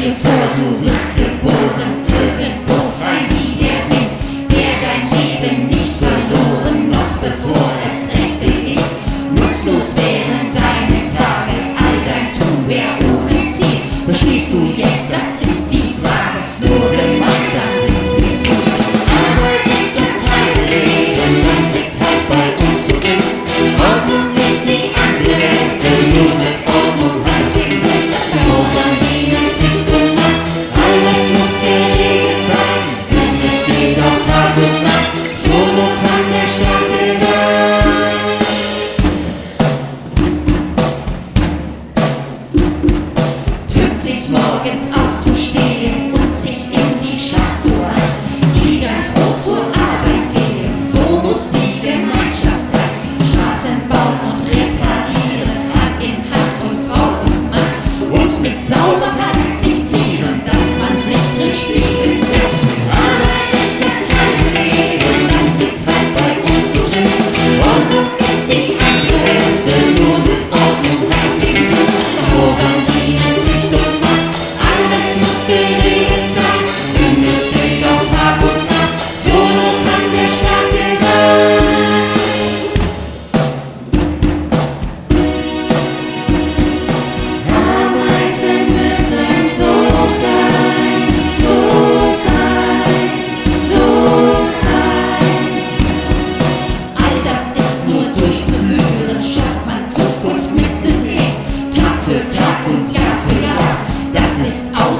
dir vor, du wirst geboren, irgendwo frei wie der Wind. Wer dein Leben nicht verloren, noch bevor es recht beginnt. Nutzlos wären deine Tage, all dein Tun wäre ohne Ziel. Verstehst du jetzt, das ist die Frage, nur gemerkt. morgens aufzustehen und sich in die Schatten.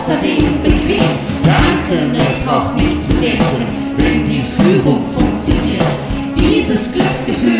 außerdem bequem. Der Einzelne braucht nicht zu denken, wenn die Führung funktioniert. Dieses Glücksgefühl